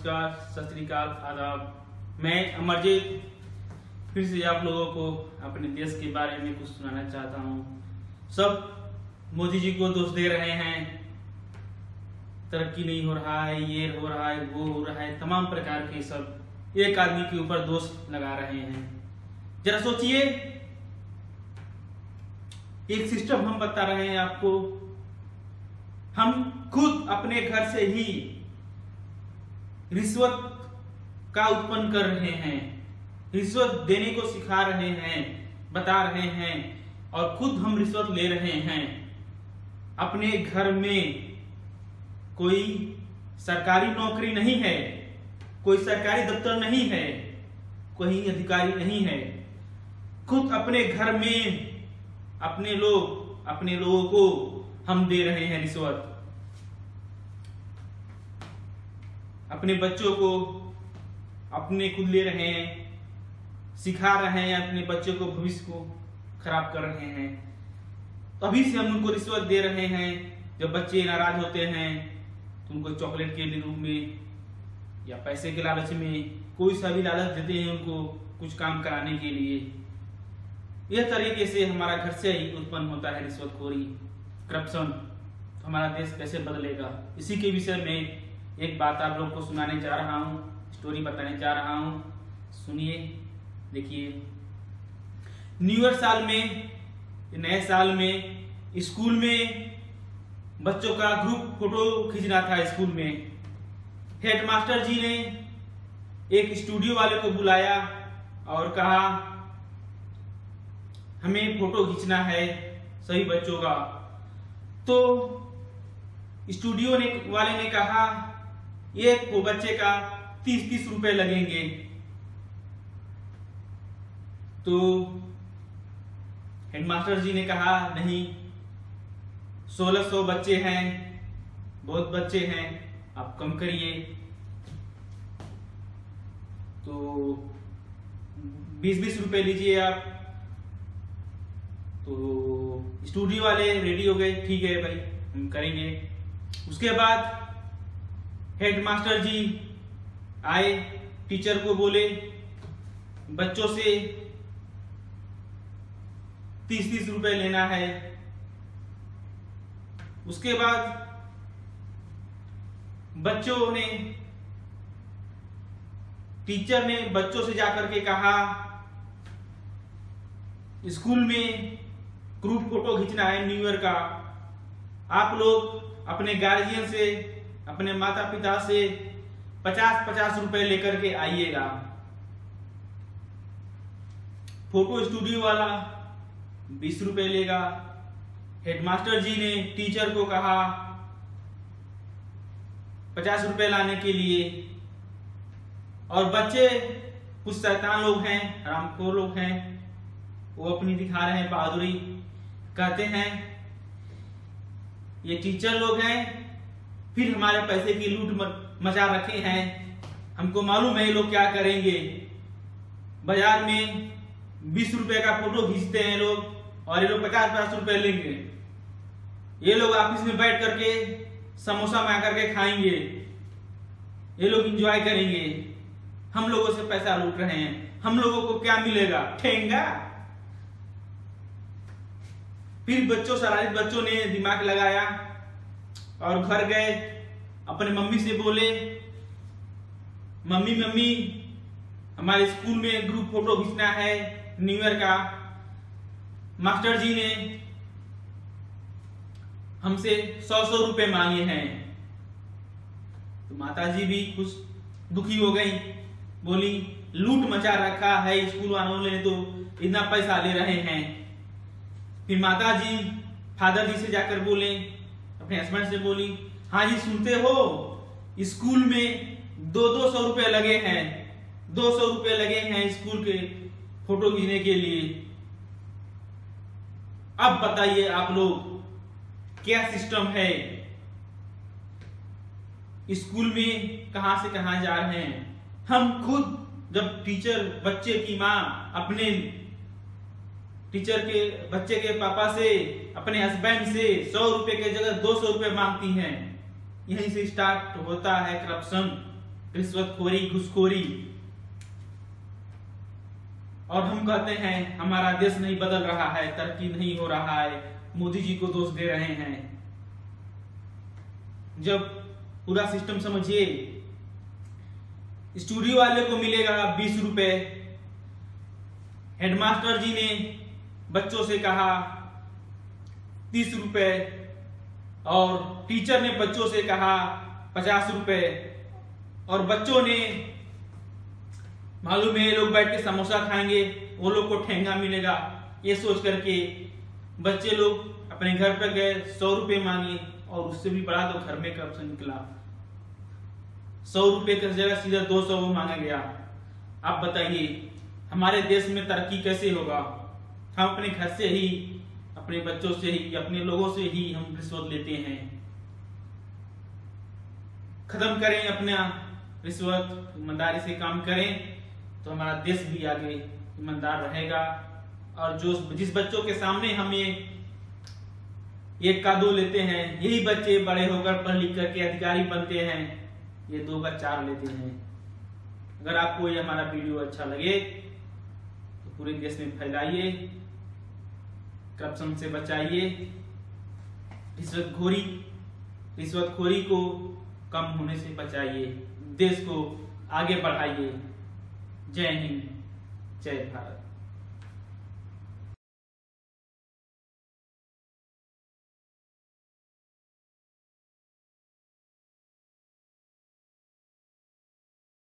नमस्कार, सत आदाब। मैं अमरजीत। फिर से आप लोगों को अपने देश के बारे में कुछ सुनाना चाहता हूँ। सब मोदी जी को दोष दे रहे हैं। तरक्की नहीं हो रहा है, ये हो रहा है, वो हो रहा है, तमाम प्रकार के सब एक आदमी के ऊपर दोष लगा रहे हैं। जरा सोचिए, एक सिस्टम हम बता रहे हैं आपको। हम खुद अपने घर से ही रिश्वत का उत्पन्न कर रहे हैं, रिश्वत देने को सिखा रहे हैं, बता रहे हैं, और खुद हम रिश्वत ले रहे हैं। अपने घर में कोई सरकारी नौकरी नहीं है, कोई सरकारी दफ्तर नहीं है, कोई अधिकारी नहीं है। खुद अपने घर में अपने लोग, अपने लोगों को हम दे रहे हैं रिश्वत। अपने बच्चों को अपने खुद ले रहे हैं, सिखा रहे हैं, अपने बच्चों को भविष्य को खराब कर रहे हैं। तो अभी से हम उनको रिश्वत दे रहे हैं, जब बच्चे नाराज़ होते हैं तो उनको चॉकलेट के रूप में या पैसे के लालच में कोई सा भी लालच देते हैं उनको कुछ काम कराने के लिए। यह तरीके से हमारा घर से ही उत्पन्न होता है रिश्वतखोरी। करप्शन तो हमारा देश कैसे बदलेगा? इसी के विषय में एक बात आप लोग को सुनाने जा रहा हूँ स्टोरी बताने जा रहा हूँ। सुनिए, देखिए। न्यू ईयर साल में, नए साल में, स्कूल में बच्चों का ग्रुप फ़ोटो खींचना था स्कूल में। हेडमास्टर जी ने एक स्टूडियो वाले को बुलाया और कहा, हमें फ़ोटो खींचना है, सभी बच्चों का। तो स्टूडियो ने, वाले ने कहा एक वो बच्चे का तीस तीस रुपए लगेंगे। तो हेडमास्टर जी ने कहा, नहीं, सोलह सौ बच्चे हैं, बहुत बच्चे हैं, आप कम करिए। तो बीस बीस रुपए लीजिए आप। तो स्टूडियो वाले रेडी हो गए, ठीक है भाई, हम करेंगे। उसके बाद हेडमास्टर जी आए, टीचर को बोले, बच्चों से तीस तीस रुपए लेना है। उसके बाद बच्चों ने, टीचर ने बच्चों से जाकर के कहा, स्कूल में ग्रुप फ़ोटो खींचना है न्यू ईयर का। आप लोग अपने गार्जियन से अपने माता पिता से पचास पचास रुपए लेकर के आइएगा। फ़ोटो स्टूडियो वाला बीस रुपए लेगा। हेडमास्टर जी ने, टीचर को कहा, पचास रुपए लाने के लिए। और बच्चे, कुछ शैतान लोग हैं, रामखोर लोग हैं, वो अपनी दिखा रहे हैं बहादुरी। कहते हैं, ये टीचर लोग हैं फिर हमारे पैसे की लूट मचा रखे हैं। हमको मालूम है ये लोग क्या करेंगे। बाज़ार में बीस रुपए का फ़ोटो खींचते हैं लोग और ये लोग पचास पचास रुपए लेंगे। ये लोग ऑफ़िस में बैठ करके समोसा मंगा करके खाएँगे। ये लोग इंजॉय करेंगे। हम लोगों से पैसा लूट रहे हैं। हम लोगों को क्या मिलेगा? ठेंगा। फिर बच्चों, शरारित बच्चों ने दिमाग लगाया। और घर गए, अपने मम्मी से बोले, मम्मी मम्मी, हमारे स्कूल में ग्रुप फ़ोटो खींचना है न्यू ईयर का। मास्टर जी ने हमसे सौ सौ रुपए मांगे हैं। तो माता जी भी कुछ दुखी हो गई। बोली, लूट मचा रखा है स्कूल वालों ने तो इतना पैसा ले रहे हैं। फिर माता जी फादर जी से जाकर बोले अपने हस्बैंड से बोली हाँ जी, सुनते हो? स्कूल में दो दो सौ रुपए लगे हैं, दो सौ रुपए लगे हैं स्कूल के फ़ोटो खींचने के लिए। अब बताइए आप लोग, क्या सिस्टम है? स्कूल में कहा से कहा जा रहे हैं? हम खुद, जब टीचर, बच्चे की माँ अपने टीचर के बच्चे के पापा से, अपने हस्बैंड से सौ रुपए के जगह दो सौ रुपए मांगती हैं। यहीं से स्टार्ट होता है करप्शन रिश्वतखोरी, घुसखोरी। और हम कहते हैं, हमारा देश नहीं बदल रहा है, तरक्की नहीं हो रहा है, मोदी जी को दोष दे रहे हैं। जब पूरा सिस्टम समझिए स्टूडियो वाले को मिलेगा बीस रुपए हेडमास्टर जी ने बच्चों से कहा, तीस रुपए। और टीचर ने बच्चों से कहा, पचास रुपए। और बच्चों ने, मालूम है ये लोग बैठ के समोसा खाएँगे, वो लोग को ठेंगा मिलेगा। ये सोच करके बच्चे लोग अपने घर पर गए, सौ रुपए मांगे और उससे भी बड़ा तो घर में से निकला। सौ रुपए की जगह सीधा दो सौ मांगा गया। आप बताइए, हमारे देश में तरक्की कैसे होगा? हम अपने घर से ही, अपने बच्चों से ही, अपने लोगों से ही हम रिश्वत लेते हैं। खत्म करें अपना रिश्वत, ईमानदारी से काम करें तो हमारा देश भी आगे ईमानदार रहेगा। और जो जिस बच्चों के सामने हम ये एक का दो लेते हैं, यही बच्चे बड़े होकर पढ़ लिख करके अधिकारी बनते हैं, ये दो का चार लेते हैं। अगर आपको ये हमारा वीडियो अच्छा लगे पूरे देश में फैलाइए, करप्शन से बचाइए। रिश्वतखोरी रिश्वतखोरी को कम होने से बचाइए। देश को आगे बढ़ाइए। जय हिंद, जय भारत।